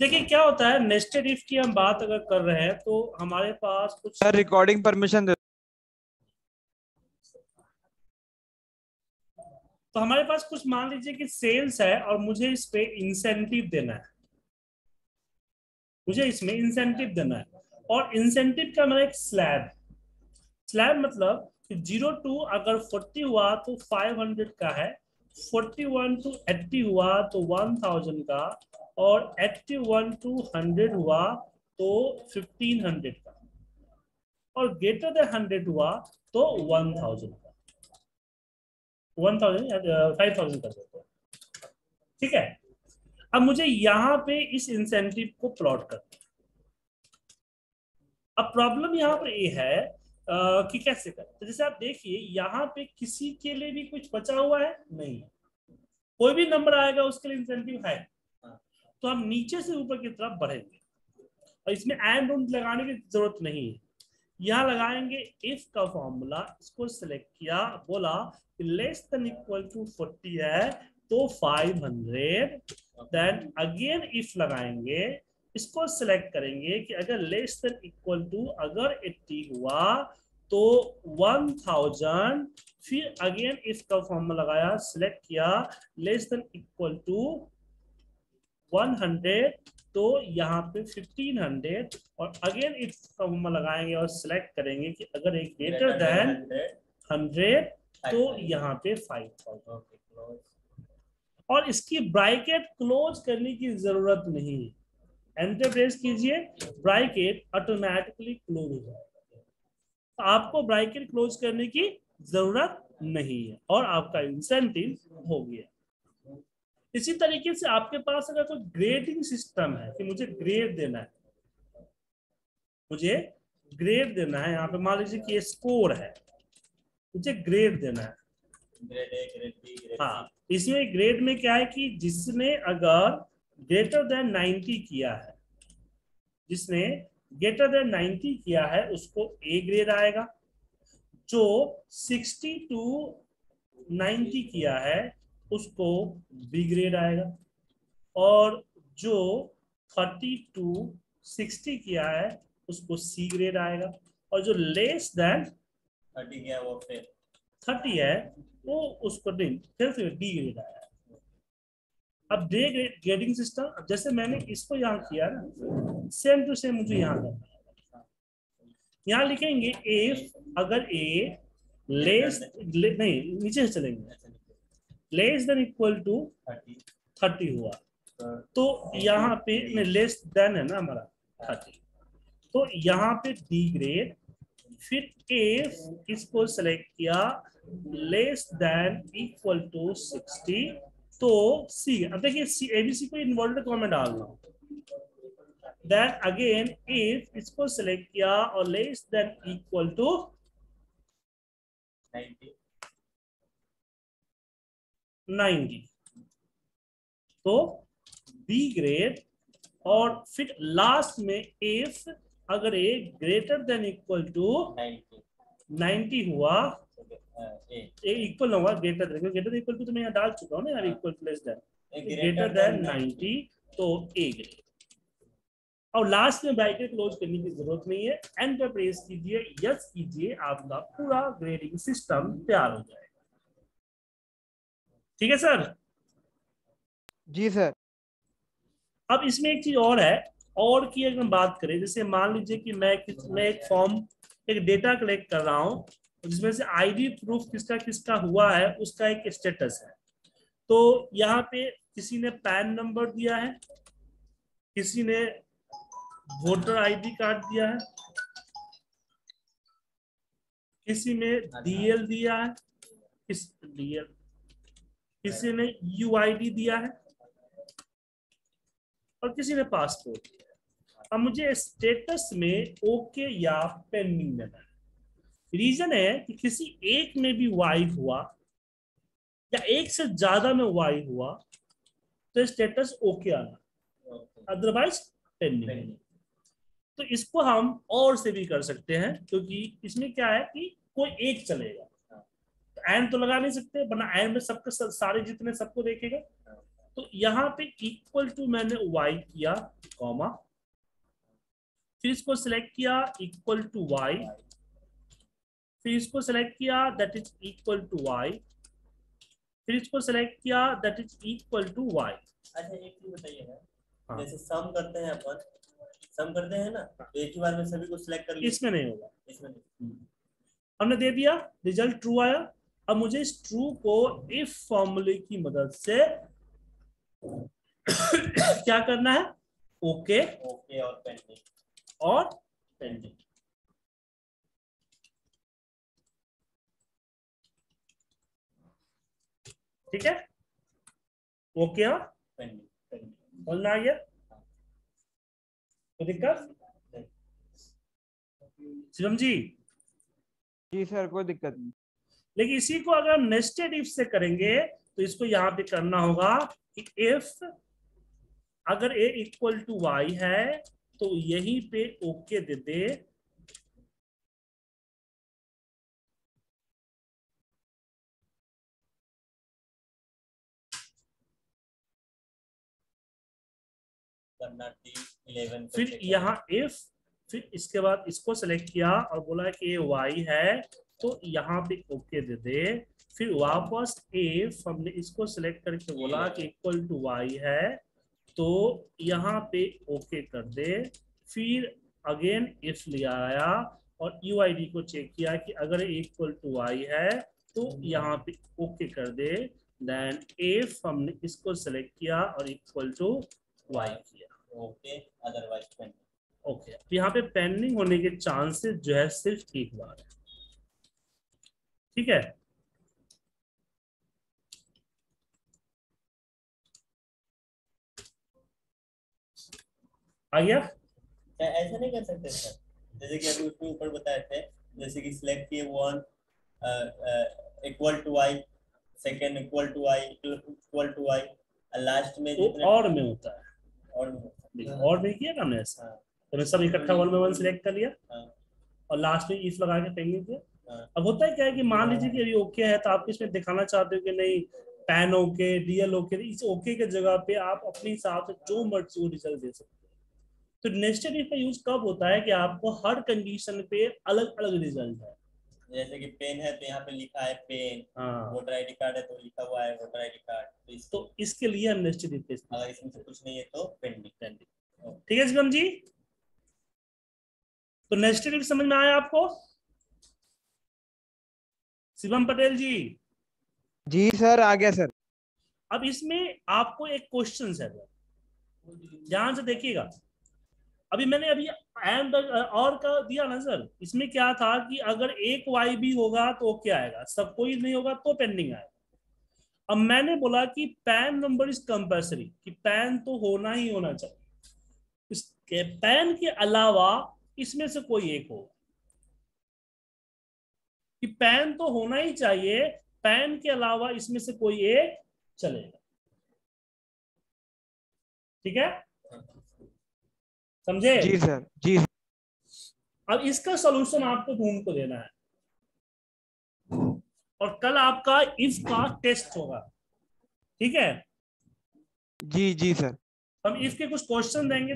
देखिए क्या होता है नेस्टेड इफ़ की हम बात अगर कर रहे हैं तो हमारे पास कुछ सर रिकॉर्डिंग परमिशन दे तो हमारे पास कुछ मान लीजिए कि सेल्स है और मुझे इस पे इंसेंटिव देना है। मुझे इसमें इंसेंटिव देना है। और इंसेंटिव का मेरा एक स्लैब स्लैब मतलब ज़ीरो टू अगर फोर्टी हुआ तो फाइव हंड्रेड का है फोर्टी वन टू एट्टी हुआ तो वन थाउज़ेंड का और एट्टी वन टू हंड्रेड हुआ तो फिफ्टीन हंड्रेड का। और ग्रेटर देन हंड्रेड हुआ तो वन थाउज़ेंड का। वन थाउज़ेंड फाइव थाउज़ेंड कर देते ठीक है? अब मुझे यहाँ पे इस इंसेंटिव को प्लॉट करना अब प्रॉब्लम यहाँ पर ये है आ, कि कैसे करें? तो जैसे आप देखिए यहाँ पे किसी के लिए भी कुछ बचा हुआ है? नहीं। कोई भी नंबर आएगा उसके लिए इंसेंटिव है। तो हम नीचे से ऊपर की तरफ़ बढ़ेंगे। और इसमें एंड रूम लगाने की ज़रूरत नहीं है। यहाँ लगाएँगे इफ़ का फॉर्मूला इसको सिलेक्ट किया, बोला less than equal to forty है तो five hundred then again if लगाएँगे, इसको सिलेक्ट करेंगे कि अगर लेस देन इक्वल टू अगर 80 हुआ तो 1000 फिर अगेन इफ़ का फॉर्मूला लगाया सिलेक्ट किया लेस देन इक्वल टू 100 तो यहाँ पे 1500 और अगेन इफ़ का फॉर्मूला लगाएँगे और सिलेक्ट करेंगे कि अगर एक ग्रेटर देन 100 तो यहाँ पे 5000 और इसकी ब्राइकेट क्लोज करने की ज़रूरत नहीं। एंटर प्रेस कीजिए ब्राइकेट ऑटोमेटिकली क्लोज हो जाएगा। तो आपको ब्राइकेट क्लोज करने की ज़रूरत नहीं है और आपका इंसेंटिव हो गया। इसी तरीके से आपके पास अगर कोई ग्रेडिंग सिस्टम है कि मुझे ग्रेड देना है मुझे ग्रेड देना है यहाँ पे मान लीजिए कि ये स्कोर है मुझे ग्रेड देना है। Grade A grade B grade हाँ इसमें ग्रेड में क्या है कि जिसने अगर ग्रेटर देन 90 किया है जिसने ग्रेटर देन 90 किया है उसको ए ग्रेड आएगा। जो 60 टू 90 किया है उसको बी ग्रेड आएगा। और जो 30 टू 60 किया है उसको सी ग्रेड आएगा। और जो लेस देन थर्टी गया वो फिर। 30 है वो उसको नहीं फिर से डी ग्रेड आया अब डे ग्रेडिंग सिस्टम अब जैसे मैंने इसको यहाँ किया ना सेम टू सेम मुझे यहाँ करना यहाँ लिखेंगे इफ़ अगर ए लेस ले, नहीं नीचे से चलेंगे। Less than equal to thirty हुआ। तो यहाँ पे लेस देन है ना हमारा थर्टी तो यहाँ पे डी ग्रेड फिर इफ़ इसको सेलेक्ट किया? Less than equal to sixty तो सी अब देखिए सी एबीसी को इन्वॉल्व कॉमा डाल रहा हूँ देन अगेन इफ़ इसको सिलेक्ट किया? और less than equal to ninety. 90 तो बी ग्रेड और फिर लास्ट में इफ़ अगर A greater than equal to ninety. 90 हुआ ए। इक्वल हुआ greater than greater equal to तो मैं यहाँ डाल चुका हूँ ना यार equal less than greater than 90 तो ए ग्रेड और लास्ट में ब्रैकेट क्लोज करने की ज़रूरत नहीं है एंटर प्रेस कीजिए यस कीजिए आपका पूरा ग्रेडिंग सिस्टम तैयार हो जाएगा। ठीक है सर? जी सर। अब इसमें एक चीज़ और है और की अगर हम बात करें जैसे मान लीजिए कि मैं मैं एक फॉर्म एक डेटा कलेक्ट कर रहा हूँ जिसमें से आईडी प्रूफ किसका किसका हुआ है उसका एक स्टेटस है। तो यहाँ पे किसी ने पैन नंबर दिया है किसी ने वोटर आईडी कार्ड दिया है किसी ने डीएल दिया है किस डीएल किसी ने यूआईडी दिया है और किसी ने पासपोर्ट दिया है। अब मुझे स्टेटस में ओके या पेंडिंग देना है। रीजन है कि किसी एक में भी वाई हुआ या एक से ज़्यादा में वाई हुआ तो स्टेटस ओके आना। अदरवाइज़ पेंडिंग तो इसको हम और से भी कर सकते हैं क्योंकि इसमें क्या है कि कोई एक चलेगा। एंड तो लगा नहीं सकते वरना एंड में सबके सारे जितने सबको देखेगा। तो यहाँ पे इक्वल टू मैंने y किया कॉमा फिर इसको सिलेक्ट किया इक्वल टू y फिर इसको सिलेक्ट किया that is equal to y फिर इसको सिलेक्ट किया that is equal to y अच्छा एक चीज़ बताइए हाँ। जैसे सम करते हैं अपन सम करते हैं ना तो एक ही बार में सभी को सिलेक्ट कर लिया। इसमें नहीं होगा। इसमें नहीं। हमने दे दिया रिज़ल्ट ट्रू आया। अब मुझे इस ट्रू को इफ़ फॉर्मूले की मदद से क्या करना है? ओके okay, ओके और पेंडिंग और पेंडिंग ठीक है? ओके और पेंडिंग समझ में आ गया कोई दिक्कत? शिवम जी। जी सर कोई दिक्कत नहीं। लेकिन इसी को अगर हम नेस्टेड इफ़ से करेंगे तो इसको यहाँ पे करना होगा कि इफ़ अगर ए इक्वल टू वाई है तो यहीं पे ओके दे दे। फिर यहाँ इफ़ फिर इसके बाद इसको सेलेक्ट किया और बोला कि ये वाई है तो यहाँ पे ओके दे दे। फिर वापस एफ़ हमने इसको सिलेक्ट करके बोला कि इक्वल टू वाई है तो यहाँ पे ओके कर दे। फिर अगेन इफ़ ले आया और यूआईडी को चेक किया कि अगर इक्वल टू वाई है तो यहाँ पे ओके कर दे। देन इफ़ हमने इसको सिलेक्ट किया और इक्वल टू वाई किया। ओके अदरवाइज़ पेंडिंग ओके यहाँ पे पेंडिंग होने के चांसेस जो है सिर्फ़ एक बार है। ठीक है? आ गया? ऐसा नहीं कर सकते सर जैसे कि अभी उसमें ऊपर बताए थे जैसे कि सिलेक्ट किए one equal to I second equal to I equal to I last में जितने और में होता है। और देखो, और में किया ना हमने ऐसा। हाँ। तो मैं सब इकट्ठा वन बाय वन सिलेक्ट कर लिया। हाँ। और लास्ट में इफ़ लगा के पेंडिंग किया। अब होता है क्या है कि मान लीजिए कि अभी ओके है तो आप इसमें दिखाना चाहते हो कि नहीं पैन ओके रियल ओके इस ओके के जगह पे आप अपने हिसाब से जो मर्ज़ी वो रिज़ल्ट दे सकते हो। तो नेस्टेड इफ़ का यूज़ कब होता है कि आपको हर कंडीशन पे अलग अलग रिज़ल्ट है जैसे कि पेन है तो यहाँ पे लिखा है पेन हाँ। वोटर आईडी कार्ड है तो लिखा हुआ है वोटर आईडी कार्ड तो इस तो इसके लिए हम नेस्टेड इफ़ अगर इसमें से कुछ नहीं है तो पेंडिंग ठीक है शिवम जी। तो नेस्टेड इफ़ समझ में आया आपको? शिवम पटेल जी। जी सर आ गया सर। अब इसमें आपको एक क्वेश्चन है ध्यान से देखिएगा। अभी मैंने अभी एंड और का दिया ना सर। इसमें क्या था कि अगर एक वाई भी होगा तो क्या आएगा? सब कोई नहीं होगा तो पेंडिंग आएगा। अब मैंने बोला कि पैन नंबर इज़ कंपल्सरी कि पैन तो होना ही होना चाहिए। इस पैन के अलावा इसमें से कोई एक होगा। कि पैन तो होना ही चाहिए पैन के अलावा इसमें से कोई एक चलेगा। ठीक है? समझे? जी सर जी अब इसका सोल्यूशन आपको ढूंढ को देना है। और कल आपका इफ़ का टेस्ट होगा। ठीक है? जी जी सर। हम इफ़ के कुछ क्वेश्चन देंगे